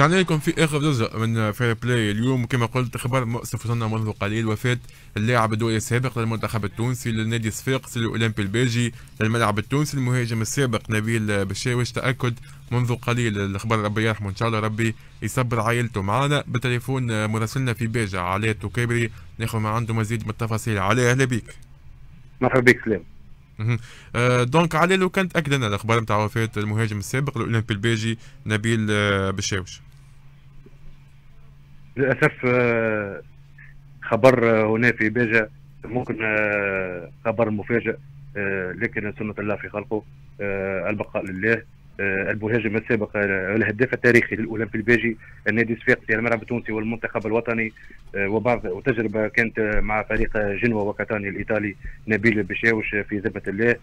رجعنا لكم في آخر جزء من Fair Play اليوم. كما قلت خبر مؤسف وصلنا منذ قليل وفاه اللاعب الدولي السابق للمنتخب التونسي للنادي الصفاقسي الاولمبي الباجي للملعب التونسي المهاجم السابق نبيل بشاوش تأكد؟ منذ قليل الخبر ربي يرحمه إن شاء الله ربي يصبر عائلته. معنا بالتليفون مراسلنا في باجة علاء التوكابري ناخذ ما عنده مزيد من التفاصيل. علاء أهلا بك مرحبا بك سلام. آه donc علي لو كانت اكد لنا الأخبار نتاع وفاة المهاجم السابق الاولمبي الباجي نبيل آه بشاوش للأسف آه خبر هنا في بيجا ممكن آه خبر مفاجئ آه لكن سنة الله في خلقه البقاء لله المهاجم السابق الهداف التاريخي للأولمبي الباجي النادي الصفاقسي الملعب التونسي والمنتخب الوطني وبعض وتجربه كانت مع فريق جنوا وكاتاني الإيطالي نبيل بشاوش في زبة الله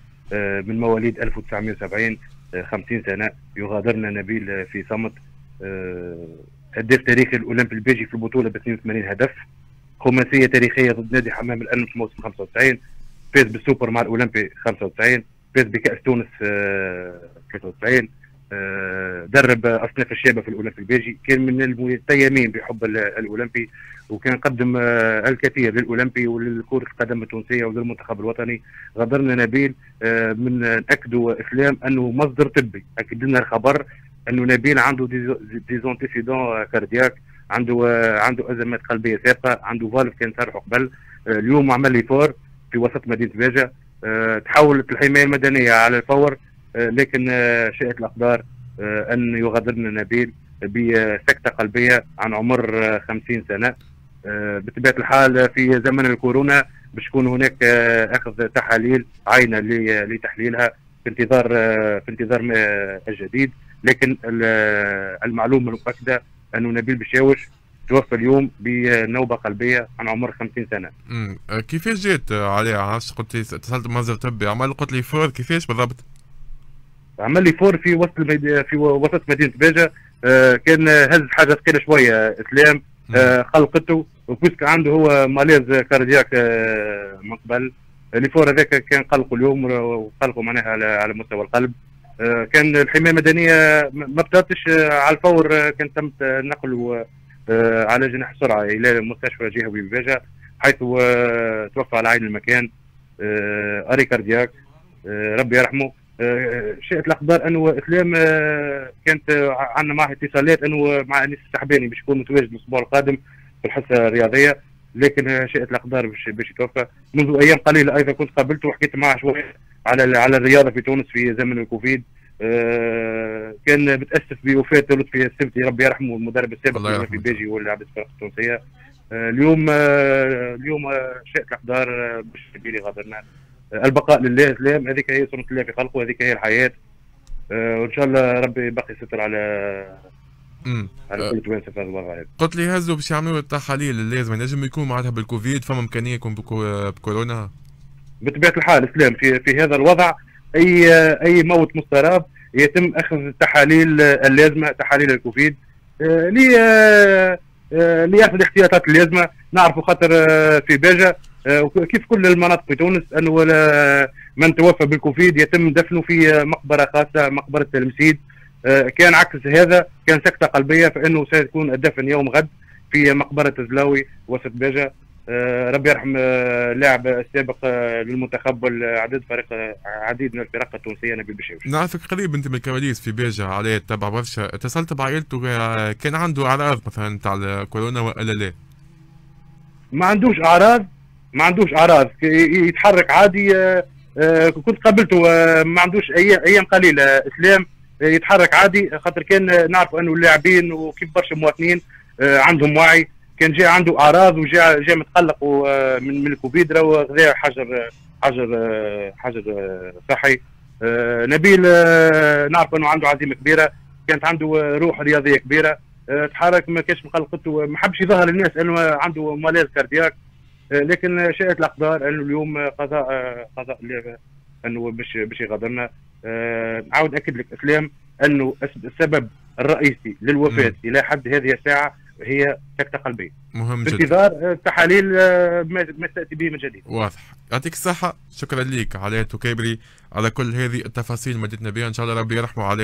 من مواليد 1970 50 سنة يغادرنا نبيل في صمت هداف تاريخي الاولمبي الباجي في البطولة ب 82 هدف. خماسية تاريخية ضد نادي حمام الان في موسم 95 فاز بالسوبر مع الأولمبي 95 فاز بكأس تونس 93 آه، درب أصناف الشابه في الاولمبي البيجي كان من المتيمين بحب الأولمبي وكان قدم آه، الكثير للأولمبي وللكرة القدم التونسية وللمنتخب الوطني. غادرنا نبيل آه، من ناكدوا إسلام أنه مصدر طبي. اكد لنا الخبر إنه نبيل عنده des antécédents cardiaques عنده عنده أزمات قلبية سابقه عنده valve كان سارحه قبل. اليوم عمل l'effort في وسط مدينة باجة. تحولت الحماية المدنية على الفور. آه، لكن آه، شاءت الاقدار آه، أن يغادرنا نبيل بسكتة قلبية عن عمر 50 سنة. بطبيعة الحال في زمن الكورونا باش يكون هناك أخذ تحاليل عينة لتحليلها في انتظار في انتظار الجديد. لكن المعلومه المؤكده أنه نبيل بشاوش توفى اليوم بنوبة قلبية عن عمر 50 سنة. امم كيفاش جات علي عرفت قلت لي؟ اتصلت بمصدر طبي. عمل قلت l'effort كيفاش بالضبط؟ عمل l'effort في وسط الميد... في وسط مدينة باجه آه كان هز حاجة ثقيله شوية إسلام آه خلقته. وبوسك عنده هو ماليز كاردياك آه من قبل اللي فور هذاك كان قلقه اليوم وقلقه معناها على مستوى القلب. كان الحماية المدنية ما بتاتش آه على الفور آه كان تم نقله آه على جناح السرعة إلى مستشفى جهوي بباجه حيث آه توفى على عين المكان آه أري كاردياك آه ربي يرحمه. شاءت الأخبار أنه إسلام آه، كانت عندنا معه اتصالات أنه مع أنيس السحباني باش يكون متواجد الأسبوع القادم في الحصة الرياضية لكن شاءت الاقدار باش باش يتوفى. منذ أيام قليلة أيضا كنت قابلته وحكيت معه شوية. على على الرياضة في تونس في زمن الكوفيد آه، كان متأسف بوفاة لطفي السبتي ربي يرحمه المدرب السابق في بيجي واللاعب الفرق التونسية. آه، اليوم اليوم شاءت الاقدار باش يجي غادرنا البقاء لله اسلام هذيك هي سنه الله في خلقه هذيك هي الحياة. آه، وإن شاء الله ربي باقي ستر على امم على كل توانسه في قلت لي هزوا باش يعملوا التحاليل اللازمة نجم يكون معناتها بالكوفيد فما إمكانية يكون بكورونا؟ بطبيعة الحال إسلام في في هذا الوضع أي أي موت مستراب يتم أخذ التحاليل اللازمة تحاليل الكوفيد آه، لي آه، لياخذ الاحتياطات اللازمة. نعرفوا خاطر في باجة آه، كيف كل المناطق في تونس أنه من توفى بالكوفيد يتم دفنه في مقبرة خاصة مقبرة المسيد آه، كان عكس هذا كان سكتة قلبية فإنه سيكون الدفن يوم غد في مقبرة الزلاوي وسط باجة. آه، ربي يرحم اللاعب السابق للمنتخب والعديد فريق عديد من الفرق التونسية نبيل بشاوش. نعرفك قريب أنت من الكواليس في باجه عليه تبع برشا اتصلت بعائلته كان عنده أعراض مثلا تاع الكورونا ولا لا؟ ما عندوش أعراض ما عندوش أعراض يتحرك عادي آه، آه، كنت قابلته آه، ما عندوش اي أيام قليلة إسلام يتحرك عادي خاطر كان نعرف أنه اللاعبين وكيف برشا مواطنين عندهم وعي كان جاء عنده أعراض وجاء جاء متقلق من من الكوفيد راهو حجر حجر حجر صحي. نبيل نعرف إنه عنده عزيمة كبيرة. كانت عنده روح رياضية كبيرة. تحرك ما كانش مقلقته ما حبش يظهر للناس إنه عنده ملاذ كاردياك. آه، لكن شاءت الأقدار إنه اليوم قضاء آه، قضاء إنه باش باش يغادرنا. آه، نعاود أكد لك أسلام إنه السبب الرئيسي للوفاة إلى حد هذه الساعة هي سكته قلبيه مهم جدا. بانتظار التحاليل ما تأتي به من جديد. واضح. يعطيك الصحة. شكرا لك علاء التوكابري. على كل هذه التفاصيل مدتنا بها إن شاء الله ربي يرحمه على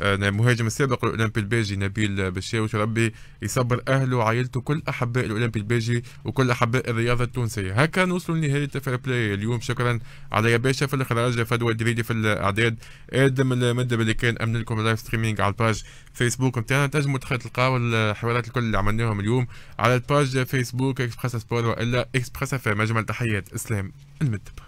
المهاجم السابق الأولمبي الباجي نبيل بشاوش. ربي يصبر أهله وعائلته كل أحباء الأولمبي الباجي وكل أحباء الرياضة التونسية. هكا نوصلوا لنهاية Fair Play اليوم. شكرا على يا باشا في الإخراج فدوى الدريدي في الأعداد آدم المدب اللي كان أمن لكم ال live streaming على ال page Facebook نتاعنا تنجموا تلقاو الحوارات الكل اللي عملناهم اليوم. على ال page Facebook Express Sport وإلا Express FM أجمل تحيات إسلام المدب